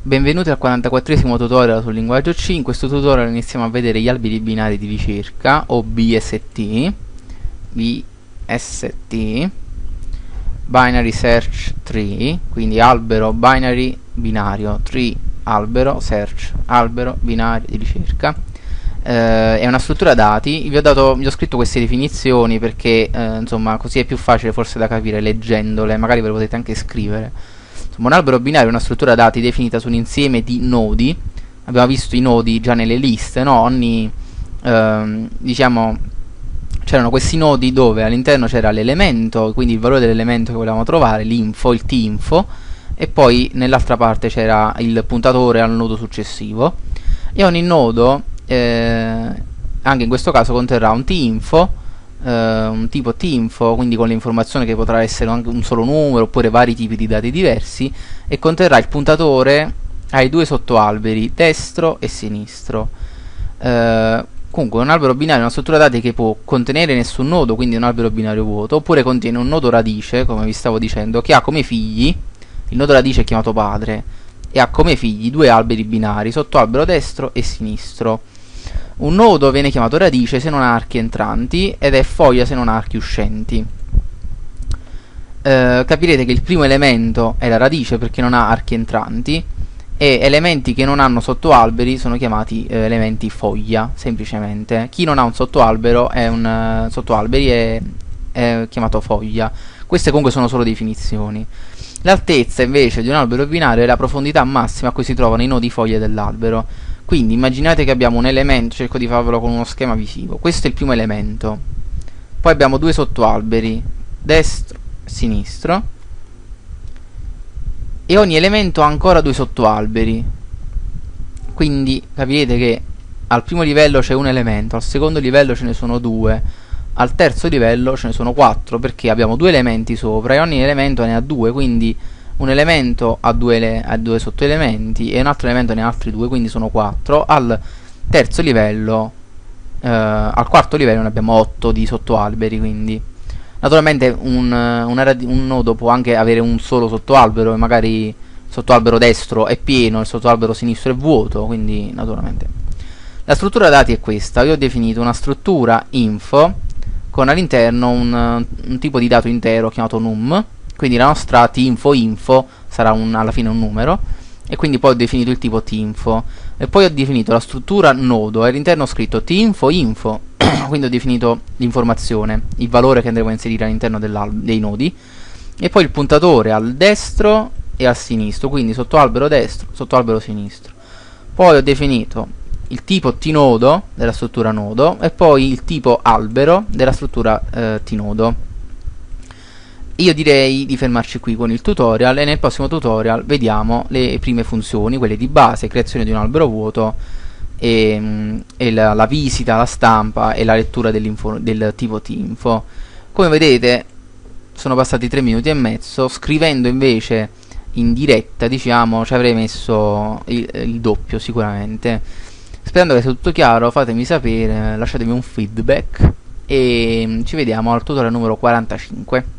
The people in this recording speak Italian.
Benvenuti al 44esimo tutorial sul linguaggio C. In questo tutorial iniziamo a vedere gli alberi binari di ricerca o BST. BST Binary Search Tree, quindi albero binary binario, tree albero, search albero binario di ricerca. Eh, è una struttura dati, vi ho, dato, vi ho scritto queste definizioni perché eh, insomma così è più facile forse da capire leggendole, magari ve le potete anche scrivere un albero binario è una struttura dati definita su un insieme di nodi. Abbiamo visto i nodi già nelle liste, no? Ogni, ehm, diciamo, c'erano questi nodi dove all'interno c'era l'elemento, quindi il valore dell'elemento che volevamo trovare, l'info, il t-info, e poi nell'altra parte c'era il puntatore al nodo successivo. E ogni nodo, eh, anche in questo caso, conterrà un t-info, un tipo tinfo, quindi con l'informazione che potrà essere anche un solo numero oppure vari tipi di dati diversi e conterrà il puntatore ai due sottoalberi, destro e sinistro. Eh, comunque un albero binario è una struttura dati che può contenere nessun nodo, quindi un albero binario vuoto, oppure contiene un nodo radice, come vi stavo dicendo, che ha come figli, il nodo radice è chiamato padre, e ha come figli due alberi binari, sottoalbero destro e sinistro. Un nodo viene chiamato radice se non ha archi entranti ed è foglia se non ha archi uscenti. Eh, capirete che il primo elemento è la radice perché non ha archi entranti e elementi che non hanno sottoalberi sono chiamati eh, elementi foglia, semplicemente. Chi non ha un sottoalbero è un uh, sottoalberi è, è chiamato foglia. Queste comunque sono solo definizioni. L'altezza invece di un albero binario è la profondità massima a cui si trovano i nodi foglie dell'albero quindi immaginate che abbiamo un elemento, cerco di farvelo con uno schema visivo, questo è il primo elemento, poi abbiamo due sottoalberi, destro e sinistro, e ogni elemento ha ancora due sottoalberi, quindi capirete che al primo livello c'è un elemento, al secondo livello ce ne sono due, al terzo livello ce ne sono quattro, perché abbiamo due elementi sopra e ogni elemento ne ha due, quindi un elemento ha due, due sottoelementi e un altro elemento ne ha altri due, quindi sono 4. Al terzo livello, eh, al quarto livello ne abbiamo 8 di sottoalberi, quindi naturalmente un, un, un, nodo può anche avere un solo sottoalbero e magari il sottoalbero destro è pieno, il sottoalbero sinistro è vuoto, quindi naturalmente. La struttura dati è questa, io ho definito una struttura info con all'interno un, un tipo di dato intero chiamato num quindi la nostra tinfo info sarà un, alla fine un numero. E quindi poi ho definito il tipo tinfo. E poi ho definito la struttura nodo. All'interno ho scritto tinfo info. Quindi ho definito l'informazione il valore che andremo a inserire all'interno dei nodi. E poi il puntatore al destro e al sinistro. Quindi sotto albero destro sotto albero sinistro. Poi ho definito il tipo tnodo della struttura nodo e poi il tipo albero della struttura eh, tnodo io direi di fermarci qui con il tutorial e nel prossimo tutorial vediamo le prime funzioni, quelle di base, creazione di un albero vuoto e, mm, e la, la, visita, la stampa e la lettura del tipo tinfo. Come vedete sono passati 3 minuti e mezzo, scrivendo invece in diretta diciamo ci avrei messo il, il doppio sicuramente. Sperando che sia tutto chiaro fatemi sapere, lasciatemi un feedback e mm, ci vediamo al tutorial numero 45.